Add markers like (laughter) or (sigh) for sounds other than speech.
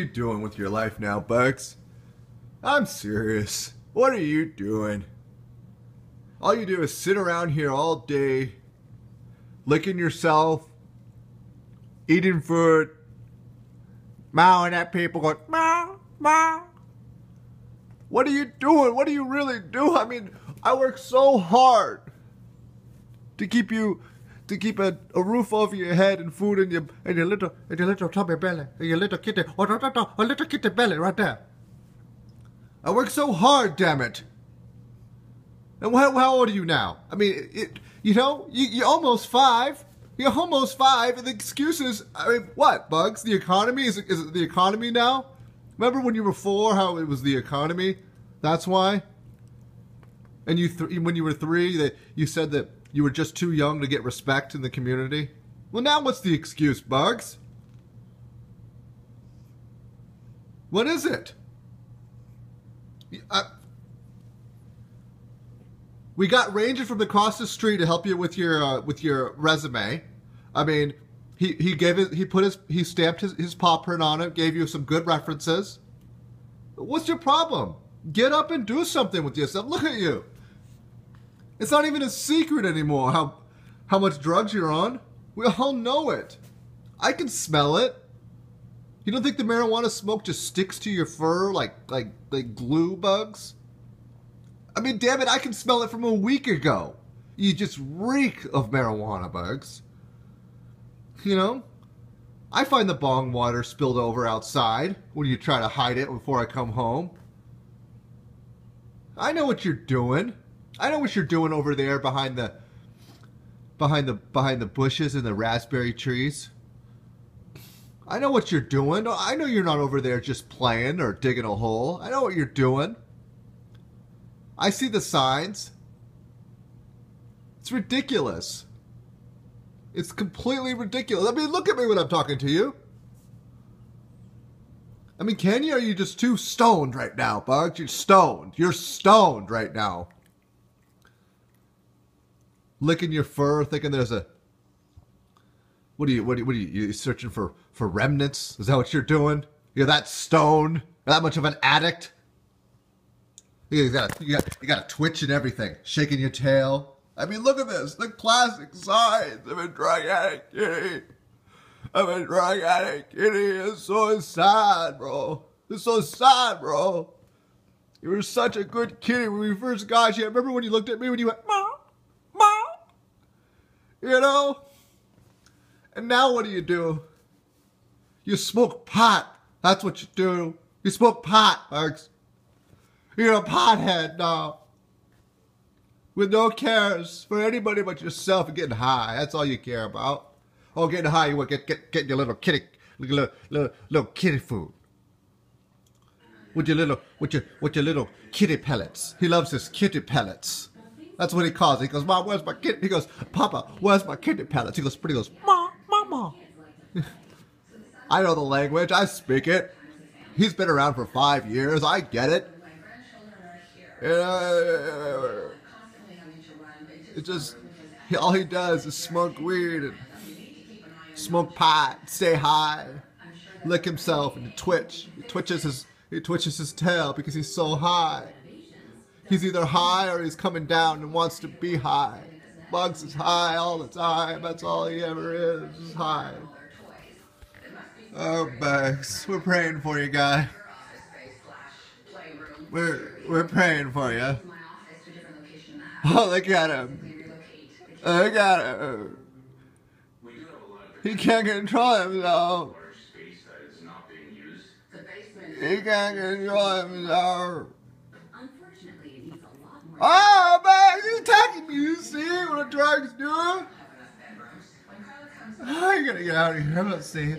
you doing with your life now, Bugs? I'm serious. What are you doing? All you do is sit around here all day, licking yourself, eating food, mowing at people, going, meow, meow. What are you doing? What do you really do? I mean, I work so hard to keep you to keep a, a roof over your head and food in your in your little in your little tummy belly, in your little kitty, oh, no, no, no, a little kitty belly right there. I work so hard, damn it. And how, how old are you now? I mean, it, you know, you, you're almost five. You're almost five, and the excuses. I mean, what bugs? The economy is is it the economy now? Remember when you were four, how it was the economy? That's why. And you, th- when you were three, that you said that you were just too young to get respect in the community. Well, now what's the excuse, Bugs? What is it? I, we got Ranger from across the street to help you with your uh, with your resume. I mean, he he gave it. He put his he stamped his his paw print on it. Gave you some good references. What's your problem? Get up and do something with yourself. Look at you. It's not even a secret anymore how how much drugs you're on. We all know it. I can smell it. You don't think the marijuana smoke just sticks to your fur like like like glue bugs? I mean, damn it, I can smell it from a week ago. You just reek of marijuana bugs. You know? I find the bong water spilled over outside when you try to hide it before I come home. I know what you're doing. I know what you're doing over there behind the behind the behind the bushes and the raspberry trees. I know what you're doing. I know you're not over there just playing or digging a hole. I know what you're doing. I see the signs. It's ridiculous. It's completely ridiculous. I mean, look at me when I'm talking to you. I mean, you? Are you just too stoned right now, Bugs? You're stoned. You're stoned right now. Licking your fur, thinking there's a. What are you? What are you? What are you? You searching for for remnants? Is that what you're doing? You're that stoned? That much of an addict? You got you got you got a twitch and everything, shaking your tail. I mean, look at this. The classic signs of a drug addict kitty. Of a drug addict kitty. It's so sad, bro. It's so sad, bro. You were such a good kitty when we first got you. Remember when you looked at me when you went? You know? And now what do you do? You smoke pot. That's what you do. You smoke pot, Marks. You're a pothead now with no cares for anybody but yourself and getting high. That's all you care about. Oh, getting high, you want get, get, get your little kitty, little, little, little kitty food. With your little, with your, with your little kitty pellets. He loves his kitty pellets. That's what he calls. He goes, Mom, where's my kitty? He goes, Papa, where's my kitty pellets? He goes, Pretty goes, Mom, Mama. (laughs) I know the language. I speak it. He's been around for five years. I get it. Know, it just all he does is smoke weed and smoke pot, stay high, lick himself, and twitch. He twitches his he twitches his tail because he's so high. He's either high or he's coming down and wants to be high. Bugs is high all the time. That's all he ever is, is high. Oh, Bugs, we're praying for you, guy. We're we're praying for you. Oh, look at him. Look at him. He can't control himself. He can't control himself. Oh, man, he's attacking me. You see what the drug's doing? Oh, I gotta get out of here. I'm not seeing.